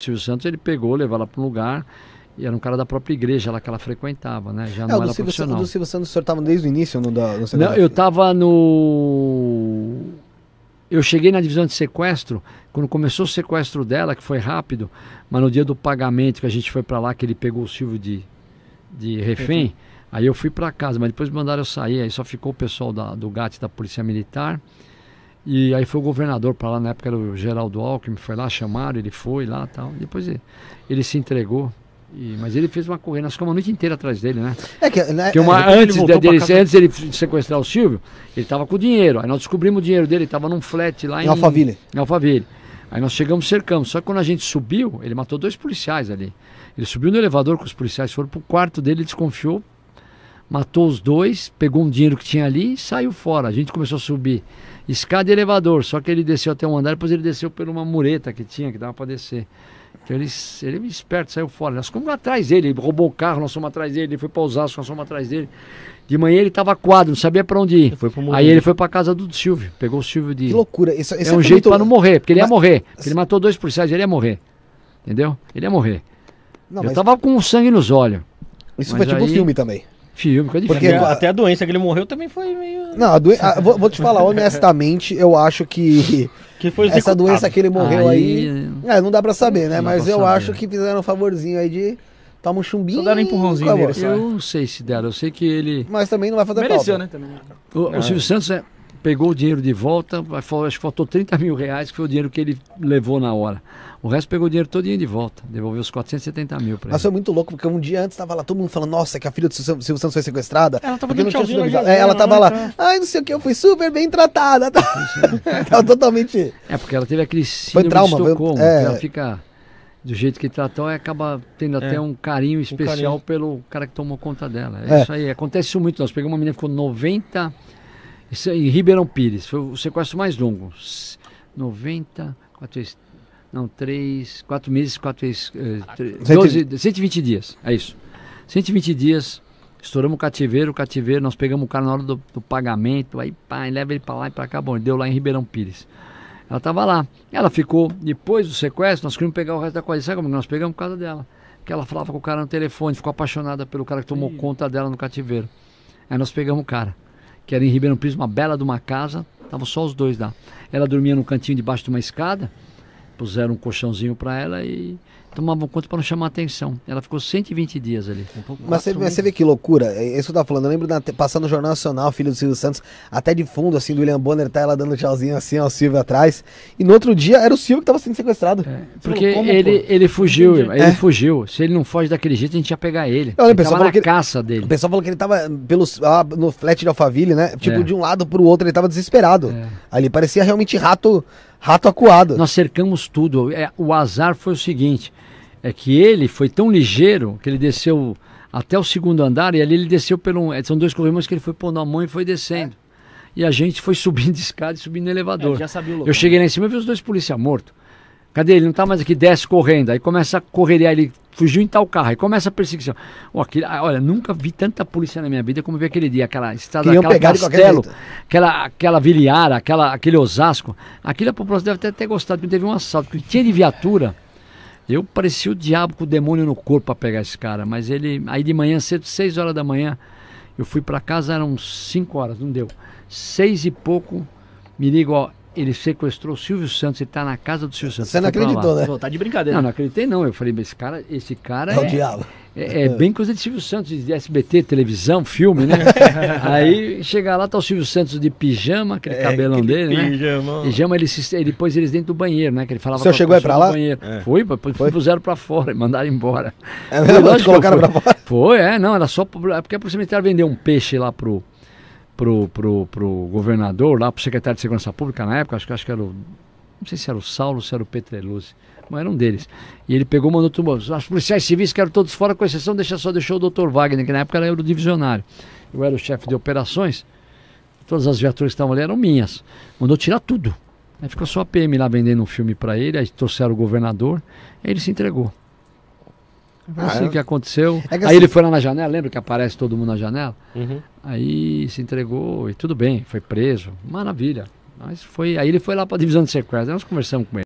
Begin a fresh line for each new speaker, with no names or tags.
Silvio Santos, ele pegou, levou ela para um lugar, e era um cara da própria igreja lá que ela frequentava, né? Já
É,
não
o
era
Silvio,
profissional.
do Silvio Santos o senhor estava desde o início no, da, no
Não, eu estava no. Eu cheguei na divisão de sequestro, quando começou o sequestro dela, que foi rápido, mas no dia do pagamento que a gente foi para lá, que ele pegou o Silvio de, de refém, aí eu fui para casa, mas depois mandaram eu sair, aí só ficou o pessoal da, do GAT da Polícia Militar. E aí foi o governador para lá, na época era o Geraldo Alckmin, foi lá, chamaram, ele foi lá tal. Depois ele, ele se entregou. E- mas ele fez uma corrida, nós ficamos a noite inteira atrás dele, né?
É que, né,
uma,
é,
antes, de, dele,
casa-
antes dele sequestrar o Silvio, ele estava com o dinheiro. Aí nós descobrimos o dinheiro dele, estava num flat lá em,
Em Alphaville.
Em Alphaville. Aí nós chegamos, cercamos. Só que quando a gente subiu, ele matou dois policiais ali. Ele subiu no elevador com os policiais, foram pro quarto dele, desconfiou, matou os dois, pegou um dinheiro que tinha ali e saiu fora. A gente começou a subir escada e elevador, só que ele desceu até um andar, depois ele desceu por uma mureta que tinha, que dava para descer. Então ele, ele esperto, saiu fora. Nós fomos atrás dele, ele roubou o carro, nós fomos atrás dele, ele foi para Osasco, nós fomos atrás dele. De manhã ele estava quadro, não sabia para onde ir. Aí ele foi para casa do Silvio, pegou o Silvio de.
Que loucura. Isso, isso
É um jeito
muito-
para não morrer, porque ele ia morrer. Ele matou dois policiais, ele ia morrer. Entendeu? Ele ia morrer.
Não,
eu
mas
tava com sangue nos olhos.
isso foi tipo
aí-
filme também.
Filme, coisa
Porque-
filme.
Até, a doença que ele morreu também foi meio.
Não, a doen- a- vou, vou te falar honestamente, eu acho que
Que foi
essa doença que ele morreu aí.
Aí-
é, não dá pra saber, né?
Não
Mas eu
saber.
acho que fizeram um favorzinho aí de tomar um chumbinho.
Só deram um empurrãozinho nele.
Eu não sei se deram, eu sei que ele.
Mas também não vai fazer
Mereceu,
falta.
né? Também.
O, o Silvio Santos é, pegou o dinheiro de volta, acho que faltou 30 mil reais, que foi o dinheiro que ele levou na hora. O resto pegou o dinheiro todinho de volta, devolveu os 470 mil pra
Mas
ele.
foi muito louco, porque um dia antes tava lá todo mundo falando, nossa, que a filha do Silvio Santos foi sequestrada.
Ela tava
não tinha É, ela tava
né,
lá, ai, não sei o que, eu fui super bem tratada. tava totalmente.
É, porque ela teve aquele síndrome
trauma,
de
foi-
Estocolmo,
é.
que ela fica do jeito que tratou e acaba tendo
É.
até um carinho especial
carinho.
pelo cara que tomou conta dela. É,
É.
isso aí, acontece isso muito. Nós pegamos uma menina que ficou 90, isso é em Ribeirão Pires, foi o sequestro mais longo. S- 90, quatro vezes, não, 3, 4 meses, 4 vezes, eh, tre-
Cento e-
12, 120 dias, é isso. 120 dias, estouramos o cativeiro, o cativeiro, nós pegamos o cara na hora do, do pagamento, aí pá, leva ele pra lá e pra cá, bom, ele deu lá em Ribeirão Pires. Ela estava lá. Ela ficou, depois do sequestro, nós queríamos pegar o resto da coisa. Sabe como que nós pegamos? Por causa dela. Porque ela falava com o cara no telefone, ficou apaixonada pelo cara que tomou conta dela no cativeiro. Aí nós pegamos o cara, que era em Ribeirão Pires, uma bela de uma casa, estavam só os dois lá. Ela dormia num cantinho debaixo de uma escada, puseram um colchãozinho para ela e tomavam conta para não chamar atenção. Ela ficou 120 dias ali.
Mas você, mas você vê que loucura, é isso que eu tava falando. Eu lembro na, passando no Jornal Nacional, filho do Silvio Santos, até de fundo, assim, do William Bonner, tá ela dando tchauzinho assim ao Silvio atrás. E no outro dia era o Silvio que tava sendo sequestrado.
Porque
como,
ele, ele fugiu,
Entendi.
ele
É.
fugiu. Se ele não foge daquele jeito, a gente ia pegar ele.
Olha, o
ele
pessoal
tava
falou
na
que ele-
caça dele.
O pessoal falou que ele tava pelos, lá no flat de Alphaville, né? Tipo,
É.
de um lado pro outro, ele tava desesperado.
É.
Ali parecia realmente rato, rato acuado.
Nós cercamos tudo. É, o azar foi o seguinte: é que ele foi tão ligeiro que ele desceu até o segundo andar e ali ele desceu pelo. é, São dois corrimões que ele foi pondo a mão e foi descendo. E a gente foi subindo de escada e subindo no elevador.
É, já sabia o local.
Eu cheguei lá em cima e vi os dois policiais mortos. Cadê ele? Não tá mais aqui, desce correndo. Aí começa a correr, aí ele fugiu em tal carro. Aí começa a perseguição. Ah, olha, nunca vi tanta polícia na minha vida como vi aquele dia. Aquela estrada,
Queriam
aquela
pegar
castelo, aquela, aquela Viliara, aquela, aquele Osasco. Aquilo a população deve até ter gostado, porque teve um assalto. Porque tinha de viatura. Eu parecia o diabo com o demônio no corpo para pegar esse cara. Mas ele, aí de manhã, cedo, 6 horas da manhã, eu fui para casa, eram 5 horas, não deu. Seis e pouco, me liga, ó, ele sequestrou o Silvio Santos, ele tá na casa do Silvio Santos.
Você não acreditou, né?
Pô, tá de brincadeira.
Não, não acreditei não. Eu falei, mas esse cara, esse cara
É o
é,
diabo.
é, é bem coisa de Silvio Santos, de SBT, televisão, filme, né? Aí chegar lá, tá o Silvio Santos de pijama, aquele
É,
cabelão dele, né?
Pijamão.
Pijama, ele, se, ele pôs eles dentro do banheiro, né? Que ele falava
O senhor chegou aí pra lá?
Banheiro.
É.
Foi,
Foi?
puseram pra fora, mandaram embora.
É
eu
colocaram pra fora.
Foi, é, não, era só pro- é porque a Polícia Militar vendeu um peixe lá pro, pro, pro, pro governador, lá pro secretário de Segurança Pública na época, acho, que- acho que era o. Não sei se era o Saulo ou se era o Petreluzzi, mas era um deles. E ele pegou, mandou tudo. Os policiais civis quero todos fora, com exceção, deixa só deixou o Dr. Wagner, que na época era o divisionário. Eu era o chefe de operações, todas as viaturas que estavam ali eram minhas. Mandou tirar tudo. Aí ficou só a PM lá vendendo um filme para ele, aí trouxeram o governador, aí ele se entregou. Foi
Ah,
assim
é.
que aconteceu.
É que
aí
assim-
ele foi lá na janela, lembra que aparece todo mundo na janela?
Uhum.
Aí se entregou e tudo bem, foi preso, maravilha. Mas foi, aí ele foi lá para a divisão de sequestro, nós conversamos com ele.